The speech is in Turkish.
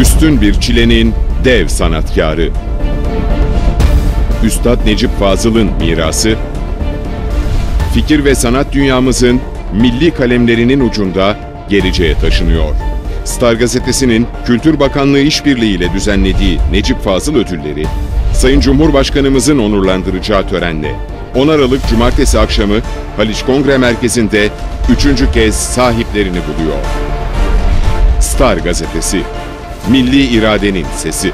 Üstün bir çilenin dev sanatkarı. Üstad Necip Fazıl'ın mirası, fikir ve sanat dünyamızın milli kalemlerinin ucunda geleceğe taşınıyor. Star Gazetesi'nin Kültür Bakanlığı işbirliğiyle düzenlediği Necip Fazıl ödülleri, Sayın Cumhurbaşkanımızın onurlandıracağı törenle 10 Aralık Cumartesi akşamı Haliç Kongre Merkezi'nde üçüncü kez sahiplerini buluyor. Star Gazetesi, milli iradenin sesi.